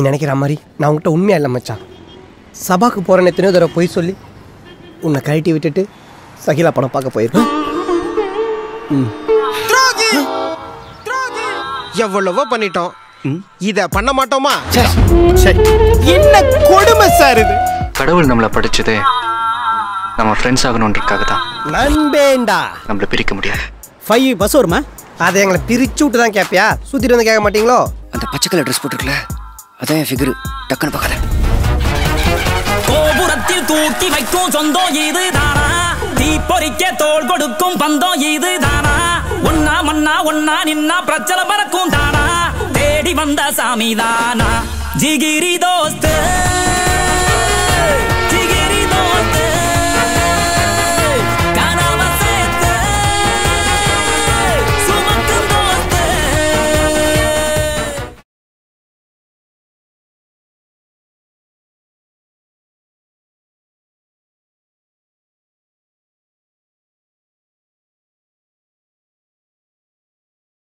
நீ நினைக்கிற மாதிரி? நான் உன்கிட்ட உண்மையா இல்லை மச்சான். சபாக்கு போகிறேன்னு எத்தனையோ தடவை போய் சொல்லி உன்னை கழட்டி விட்டுட்டு சகிலா படம் பார்க்க போயிருக்கேன். எவ்வளவோ பண்ணிட்டோம். இத பண்ண மாட்டோமா? சரி என்ன கொடுமை சார் இது? கடவுள் நம்மளை படிச்சதே நம்ம ஃப்ரெண்ட்ஸ் ஆகணுன்றதுக்காக தான். நண்பேண்டா. நம்மளை பிரிக்க முடியாது. ஃபைவ் பஸ் வருமா? அதை எங்களை பிரிச்சு விட்டு தான் கேட்பியா சுற்றிட்டு வந்து கேட்க மாட்டீங்களோ? அந்த பச்சை கலர் ட்ரெஸ் போட்டிருக்கல அதான் என் ஃபிகரு டக்குன்னு பார்க்காத. கோபுரத்தில் தூக்கி வைக்கும் சொந்தம் இது தானா தீப்பொறிக்க தோல் கொடுக்கும் பந்தம் இது தானா ஒன்னா மண்ணா ஒன்னா நின்னா பிரச்சனை பறக்கும் தானா? தேடி வந்த சாமி தானா ஜிகிரி தோஸ்து.